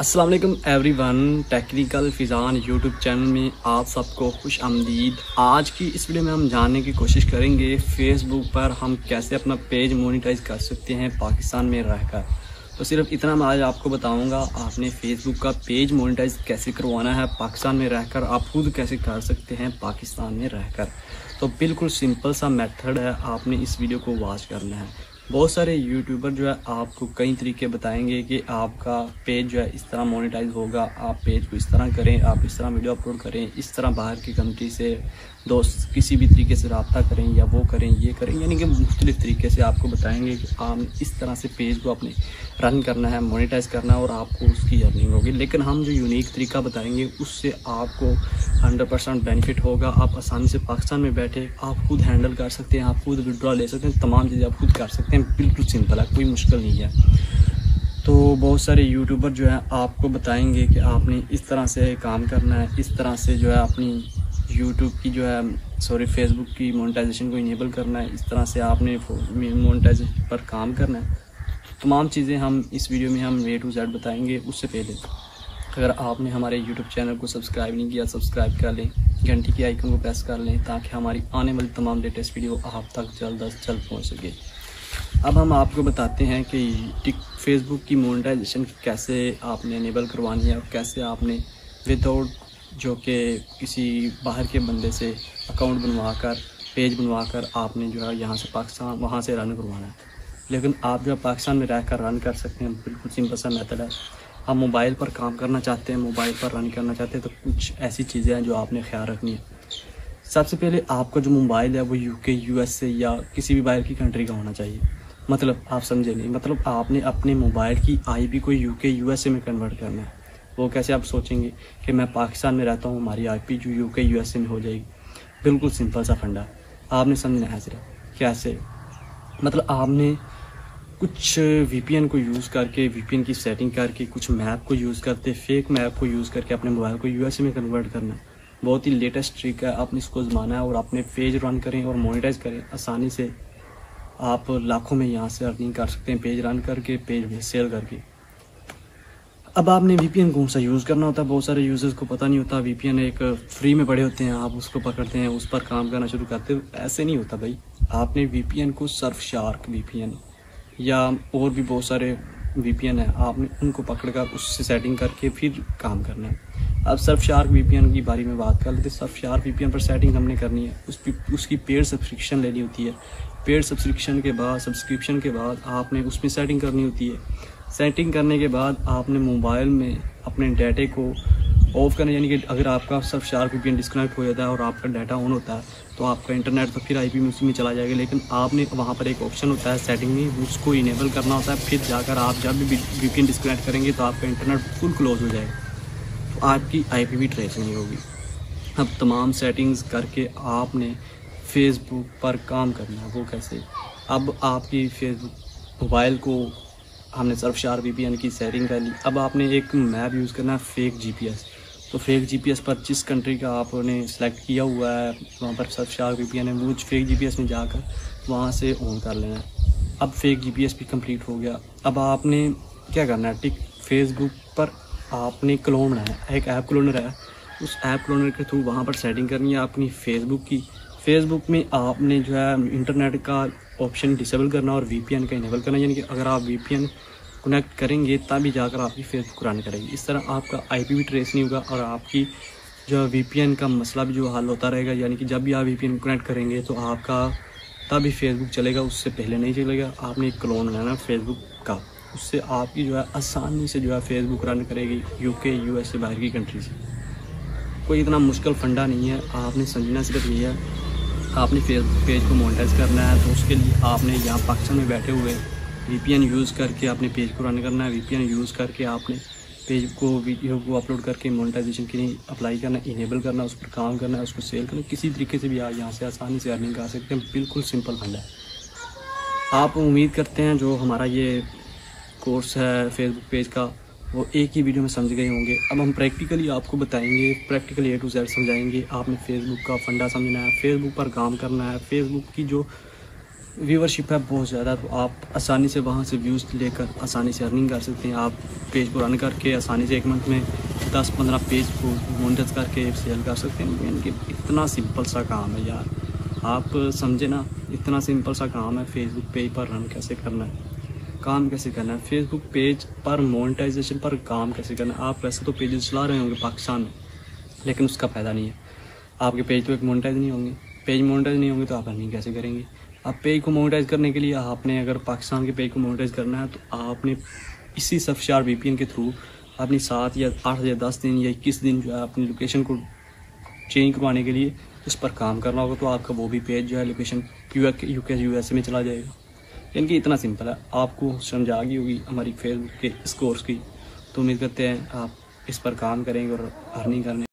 अस्सलाम everyone technical Fizan YouTube channel में आप सबको खुश आमदीद। आज की इस वीडियो में हम जानने की कोशिश करेंगे फेसबुक पर हम कैसे अपना पेज मोनिटाइज कर सकते हैं पाकिस्तान में रहकर। तो सिर्फ़ इतना मैं आज आपको बताऊँगा, आपने फेसबुक का पेज मोनिटाइज कैसे करवाना है, पाकिस्तान में रहकर आप खुद कैसे कर सकते हैं पाकिस्तान में रहकर। तो बिल्कुल सिंपल सा मेथड है, आपने इस वीडियो को वॉच करना है। बहुत सारे यूट्यूबर जो है आपको कई तरीके बताएँगे कि आपका पेज जो है इस तरह मोनेटाइज होगा, आप पेज को इस तरह करें, आप इस तरह वीडियो अपलोड करें, इस तरह बाहर की कंट्री से दोस्त किसी भी तरीके से रबता करें या वो करें, ये करें, यानी कि मुख्तलिफ़ तरीके से आपको बताएँगे कि आप इस तरह से पेज को अपने रन करना है मोनेटाइज करना है और आपको उसकी अर्निंग होगी। लेकिन हम जो यूनिक तरीका बताएँगे, उससे आपको हंड्रेड परसेंट बेनिफिट होगा। आप आसानी से पाकिस्तान में बैठे, आप खुद हैंडल कर सकते हैं, आप खुद विड्रॉ ले सकते हैं, तमाम चीज़ें आप खुद कर सकते हैं। बिल्कुल सिंपल है, कोई मुश्किल नहीं है। तो बहुत सारे यूट्यूबर जो है, आपको बताएँगे कि आपने इस तरह से काम करना है, इस तरह से जो है अपनी यूट्यूब की जो है सॉरी फेसबुक की मोनेटाइजेशन को इनेबल करना है, इस तरह से आपने मोनेटाइजेशन पर काम करना है। तमाम चीज़ें हम इस वीडियो में हम ए टू जेड बताएँगे, उससे पहले अगर आपने हमारे यूट्यूब चैनल को सब्सक्राइब नहीं किया सब्सक्राइब कर लें, घंटी के आइकन को प्रेस कर लें, ताकि हमारी आने वाली तमाम लेटेस्ट वीडियो आप तक जल्द अज जल्द पहुँच सके। अब हम आपको बताते हैं कि टिक फेसबुक की मोनेटाइजेशन कैसे आपने इनेबल करवानी है और कैसे आपने विदाउट जो कि किसी बाहर के बंदे से अकाउंट बनवा कर पेज बनवा कर आपने जो है यहाँ से पाकिस्तान, वहाँ से रन करवाना है। लेकिन आप जो पाकिस्तान में रह कर रन कर सकते हैं, बिल्कुल सिंपल सा मेथड है। आप मोबाइल पर काम करना चाहते हैं मोबाइल पर रन करना चाहते हैं तो कुछ ऐसी चीज़ें हैं जो आपने ख्याल रखनी है। सबसे पहले आपका जो मोबाइल है वो यूके यूएसए या किसी भी बाहर की कंट्री का होना चाहिए। मतलब आप समझे नहीं मतलब आपने अपने मोबाइल की आईपी को यूके यूएसए में कन्वर्ट करना है। वो कैसे आप सोचेंगे कि मैं पाकिस्तान में रहता हूँ, हमारी आई पी जो यू के यू में हो जाएगी? बिल्कुल सिंपल सा फंडा। आपने समझना है सिर्फ़ कैसे? मतलब आपने कुछ वीपीएन को यूज़ करके वीपीएन की सेटिंग करके, कुछ मैप को यूज़ करते फेक मैप को यूज़ करके अपने मोबाइल को यूएसए में कन्वर्ट करना। बहुत ही लेटेस्ट ट्रिक है, आपने इसको जमाना है और अपने पेज रन करें और मोनिटाइज करें आसानी से। आप लाखों में यहाँ से अर्निंग कर सकते हैं, पेज रन करके, पेज सेल करके। अब आपने वीपीएन कौन सा यूज़ करना होता है, बहुत सारे यूज़र्स को पता नहीं होता वीपीएन एक फ्री में पड़े होते हैं, आप उसको पकड़ते हैं, उस पर काम करना शुरू करते हो, ऐसे नहीं होता भाई। आपने वीपीएन को सर्फ शार्क वीपीएन या और भी बहुत सारे वीपीएन है, आपने उनको पकड़ कर उससे सेटिंग करके फिर काम करना है। अब सर्फ शार्क वीपीएन की बारे में बात कर लेते सर्फ शार्क वीपीएन पर सेटिंग हमने करनी है उस उसकी पेड सब्सक्रिप्शन लेनी होती है। पेड सब्सक्रिप्शन के बाद सब्सक्रिप्शन के बाद आपने उसमें सेटिंग करनी होती है। सेटिंग करने के बाद आपने मोबाइल में अपने डाटे को ऑफ़ करना, यानी कि अगर आपका सब शार्प वी डिस्कनेक्ट हो जाता है और आपका डाटा ऑन होता है तो आपका इंटरनेट तो फिर आईपी में उसी में चला जाएगा। लेकिन आपने वहाँ पर एक ऑप्शन होता है सेटिंग में, उसको इनेबल करना होता है। फिर जाकर आप जब भी वी डिस्कनेक्ट करेंगे तो आपका इंटरनेट फुल क्लोज हो जाएगा। तो आपकी आई पी भी ट्रेस नहीं होगी। अब तमाम सेटिंग्स करके आपने फेसबुक पर काम करना है वो कैसे? अब आपकी फेसबुक मोबाइल को हमने सरफशार वी की सेटिंग कर ली। अब आपने एक मैप यूज़ करना है फेक जीपीएस तो फेक जीपीएस पर जिस कंट्री का आपने सेलेक्ट किया हुआ है, वहाँ पर सरफशार वी है, वो फेक जीपीएस में जाकर वहाँ से ऑन कर लेना है। अब फेक जीपीएस भी कंप्लीट हो गया। अब आपने क्या करना है? टिक फेसबुक पर आपने क्लोन है, एक ऐप क्लोनर है। उस ऐप क्लोनर के थ्रू वहाँ पर सेटिंग करनी है अपनी फेसबुक की। फेसबुक में आपने जो है इंटरनेट का ऑप्शन डिसेबल करना और वीपीएन का इनेबल करना, यानी कि अगर आप वीपीएन कनेक्ट करेंगे, तभी जाकर आपकी फेसबुक रन करेगी। इस तरह आपका आईपी भी ट्रेस नहीं होगा और आपकी जो वीपीएन का मसला भी जो हल होता रहेगा, यानी कि जब भी आप वीपीएन कनेक्ट करेंगे तो आपका तभी फेसबुक चलेगा, उससे पहले नहीं चलेगा। आपने एक क्लोन बनाना फेसबुक का, उससे आपकी जो है आसानी से जो है फेसबुक रन करेगी यूके यूएसए बाहर की कंट्री से। कोई इतना मुश्किल फंडा नहीं है, आपने समझना सिर्फ़ ये है आपने पेज को मोनिटाइज करना है तो उसके लिए आपने यहाँ पाकिस्तान में बैठे हुए वीपीएन यूज़ करके अपने पेज को रन करना है। वीपीएन यूज़ करके आपने पेज को वीडियो को अपलोड करके मोनेटाइजेशन के लिए अप्लाई करना इनेबल करना, उस पर काम करना है उसको सेल करना। किसी तरीके से भी आप यहाँ से आसानी से अर्निंग कर सकते हैं। बिल्कुल सिंपल फंड है। आप उम्मीद करते हैं जो हमारा ये कोर्स है फेसबुक पेज का वो एक ही वीडियो में समझ गए होंगे। अब हम प्रैक्टिकली आपको बताएँगे प्रैक्टिकली ए टू जेड समझाएँगे। आपने फेसबुक का फंडा समझना है फेसबुक पर काम करना है। फेसबुक की जो व्यूवरशिप है बहुत ज़्यादा तो आप आसानी से वहाँ से व्यूज़ लेकर आसानी से अर्निंग कर सकते हैं। आप पेज को रन करके आसानी से एक मंथ में दस पंद्रह पेज को मोनिटाइज करके सेल कर सकते हैं। यानी कि इतना सिंपल सा काम है यार। आप समझे ना, इतना सिंपल सा काम है फेसबुक पेज पर रन कैसे करना है। काम कैसे करना है? फेसबुक पेज पर मोनेटाइजेशन पर काम कैसे करना है? आप वैसे तो पेजेस चला रहे होंगे पाकिस्तान में, लेकिन उसका फ़ायदा नहीं है। आपके पेज तो एक मोनेटाइज नहीं होंगे। पेज मोनेटाइज नहीं होंगे तो आप अर्निंग कैसे करेंगे। आप पेज को मोनेटाइज करने के लिए आपने अगर पाकिस्तान के पेज को मोनेटाइज करना है तो आपने इसी सफशार वी के थ्रू अपनी सात या आठ या दस दिन या इक्कीस दिन जो है अपनी लोकेशन को चेंज करवाने के लिए उस पर काम करना होगा तो आपका वो भी पेज जो है लोकेशन यू के यू एस में चला जाएगा। यानी कि इतना सिंपल है। आपको समझ आ गई होगी हमारी फेसबुक के स्कोर्स कोर्स की। तो उम्मीद करते हैं आप इस पर काम करेंगे और अर्निंग करने